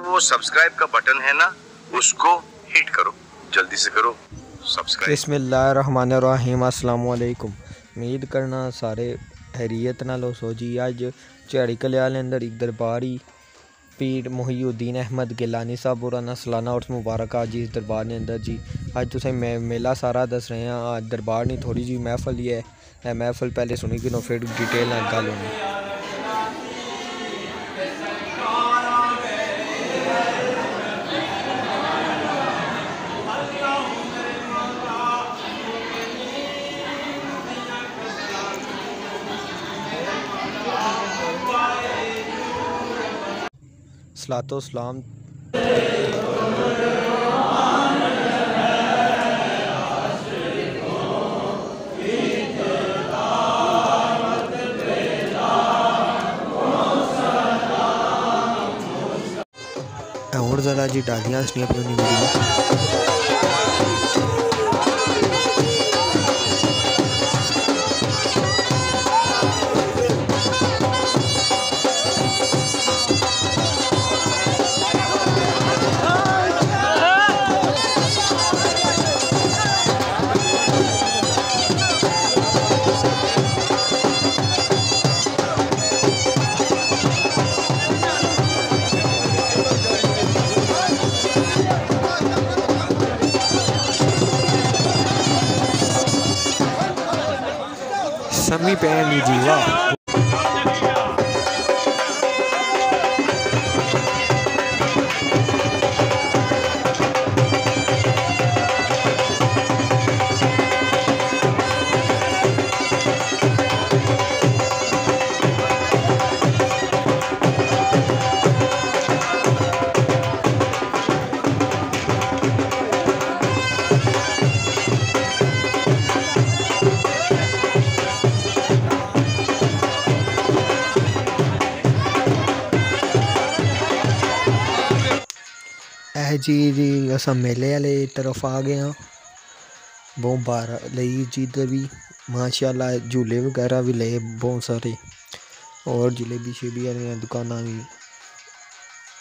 तो वो सब्सक्राइब का बटन है ना, उसको हिट करो। जल्दी से करो सब्सक्राइब अस्सलाम वालेकुम उम्मीद करना सारे हैरियत नाल हो। जी अज झाड़ी कल्याल अंदर एक दरबारी पीर मोहीउद्दीन अहमद गिलानी साहब और सलाना उर्स मुबारक आज इस दरबार ने अंदर जी। अज तुसें मैं मेला सारा दस रहे हैं। आज दरबार नहीं, थोड़ी जी महफल ही है। महफल पहले सुनी कि फिर डिटेल गल होनी। सलातो सलाम। और ज़रा जी डालियाँ असलियाँ अपनी समी पैन जी है जी जी। अस मेले वाले तरफ़ आ गए हैं बहुत बार लई जी इधर भी माशाल्लाह झूले वगैरह भी ले बहुत सारे। और जलेबी शेबी वाली दुकाना भी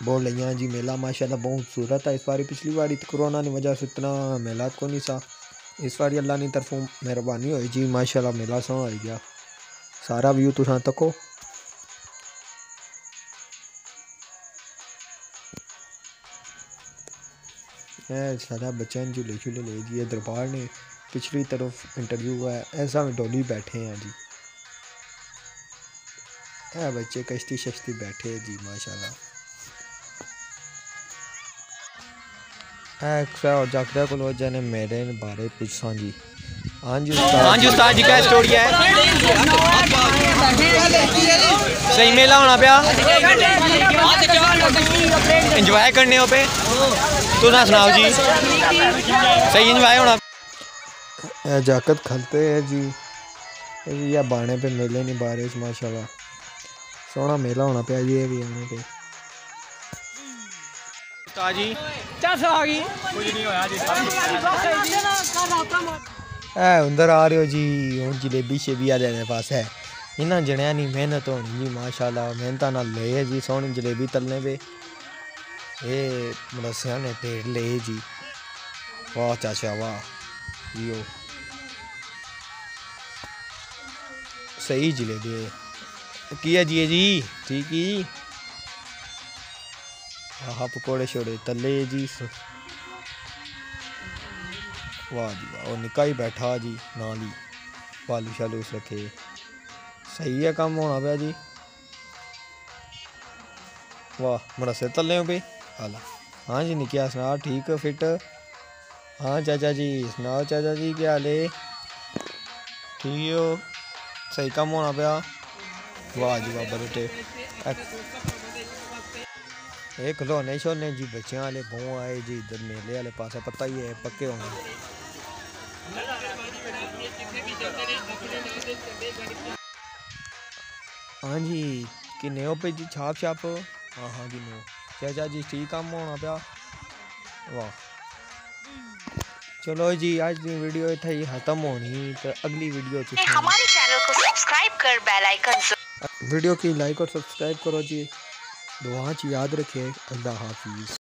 बहुत लिया जी। मेला माशाल्लाह बहुत खूबसूरत है इस बार पिछली बार कोरोना की वजह से इतना मेला को नहीं सा। इस बार अल्लाह की तरफों मेहरबानी हुई जी। माशाल्लाह मेला सो आई गया सारा व्यू तुसा तको सारा बच्चा झूले झूले ले दिए दरबार ने पिछली तरफ़ इंटरव्यू हुआ है ऐसा में डोली बैठे हैं जी। है बच्चे कश्ती शश्ती बैठे हैं जी माशाल्लाह। और जाकदा को ने मेरे बारे पूछा जी। हाँ जी हाँ जी उस्ताद जी क्या स्टोरी है। सही मेला होना पाया। इंजॉय करने हो पे। तो ना सुनाओ जी। सही इंजॉय होना। जाकत खलते हैं जी। या बाने पे मेले नहीं बारिश माशाल्लाह। सोना मेला होना पाया जी ये भी आने पे। जी आ गई। कुछ नहीं होया जी। अंदर आ रहे हो जी। हूँ जलेबी शेबी आले पास है। इन्होंने नहीं मेहनत होनी जी, माशाल्लाह, मेहनत ना ले जी, सोहनी जलेबी तलने पे। ये मदसिया ने पेड़ ले जी। वाह, चाचा, वाह जी ओ सही जलेबी की है जी जी? ठीक ही? हाँ पकौड़े छोड़े तले जी। वाह जी वाह निका ही बैठा जी, नाल ही। पालू शालू रखे। सही है काम होना पाया जी वाह बड़ा सिर तले पे हाला हाँ जी निकिया सुना ठीक फिट हाँ चाचा जी सुनाओ चाचा जी क्या हाल है ठीक हो सही कम होना पाया वाह जी वाह बड़े ये खिलौने शोने जी बच्चों वाले बहु आए जी इधर मेले वाले पास पता ही है पक्के होंगे हाँ जी कि हो पे जी? छाप छाप हाँ। हाँ जी नो चाचा जी ठीक काम होना पा वाह। चलो जी आज की वीडियो इतना ही खत्म होनी तो अगली वीडियो हमारे चैनल को सब्सक्राइब कर बेल आइकन वीडियो की लाइक और सब्सक्राइब करो जी। दुआ याद रखिए अल्लाह हाफिज़।